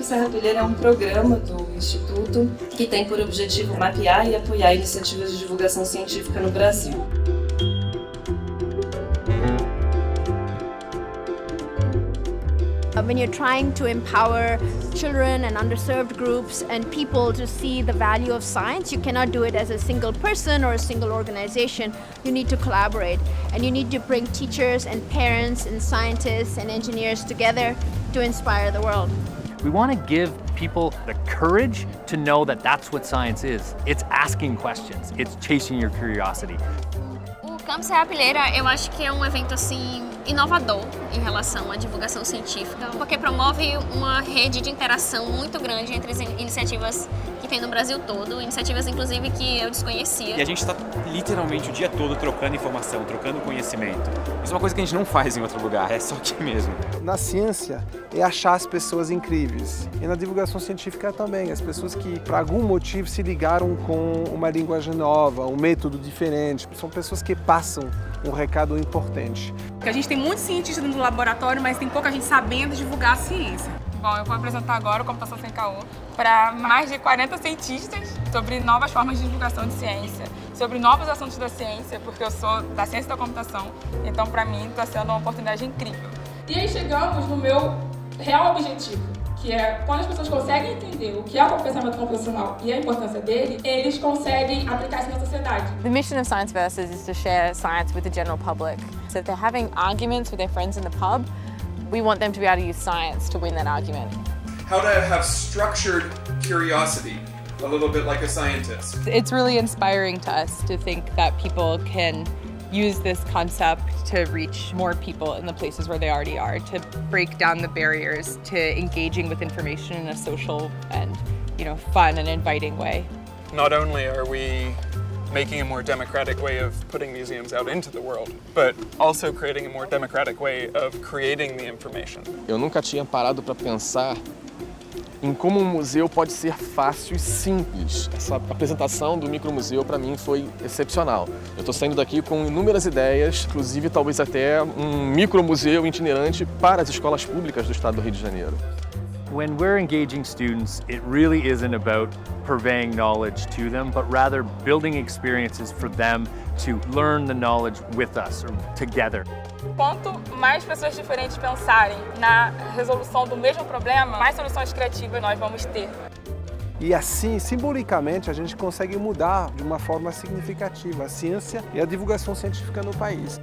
Acolher é um programa do Instituto que tem por objetivo mapear e apoiar iniciativas de divulgação científica no Brasil. When you're trying to empower children and underserved groups and people to see the value of science, you cannot do it as a single person or a single organization. You need to collaborate and you need to bring teachers and parents and scientists and engineers together to inspire the world. We want to give people the courage to know that that's what science is. It's asking questions, it's chasing your curiosity. O Campus Reapilheira, eu acho que é um evento assim inovador em relação à divulgação científica, porque promove uma rede de interação muito grande entre as iniciativas que tem no Brasil todo, iniciativas inclusive que eu desconhecia. E a gente está literalmente o dia todo trocando informação, trocando conhecimento. Isso é uma coisa que a gente não faz em outro lugar, é só aqui mesmo. Na ciência é achar as pessoas incríveis e na divulgação científica também, as pessoas que por algum motivo se ligaram com uma linguagem nova, um método diferente, são pessoas que passam um recado importante. A gente tem muitos cientistas dentro do laboratório, mas tem pouca gente sabendo divulgar a ciência. Bom, eu vou apresentar agora o Computação Sem Caô para mais de 40 cientistas sobre novas formas de divulgação de ciência, sobre novos assuntos da ciência, porque eu sou da ciência da computação, então para mim está sendo uma oportunidade incrível. E aí chegamos no meu real objetivo, que é quando as pessoas conseguem entender o que é o pensamento computacional e a importância dele, eles conseguem aplicar isso na sociedade. The mission of Science Versus is to share science with the general public. So if they're having arguments with their friends in the pub, we want them to be able to use science to win that argument. How to have structured curiosity, a little bit like a scientist. It's really inspiring to us to think that people can use this concept to reach more people in the places where they already are, to break down the barriers to engaging with information in a social and, you know, fun and inviting way. Not only are we making a more democratic way of putting museums out into the world, but also creating a more democratic way of creating the information. Eu nunca tinha parado para pensar em como um museu pode ser fácil e simples. Essa apresentação do micromuseu para mim foi excepcional. Eu estou saindo daqui com inúmeras ideias, inclusive talvez até um micromuseu itinerante para as escolas públicas do estado do Rio de Janeiro. When we're engaging students, it really isn't about purveying knowledge to them, but rather building experiences for them to learn the knowledge with us or together. Quanto mais pessoas diferentes pensarem na resolução do mesmo problema, mais soluções criativas nós vamos ter. E assim, simbolicamente, a gente consegue mudar de uma forma significativa a ciência e a divulgação científica no país.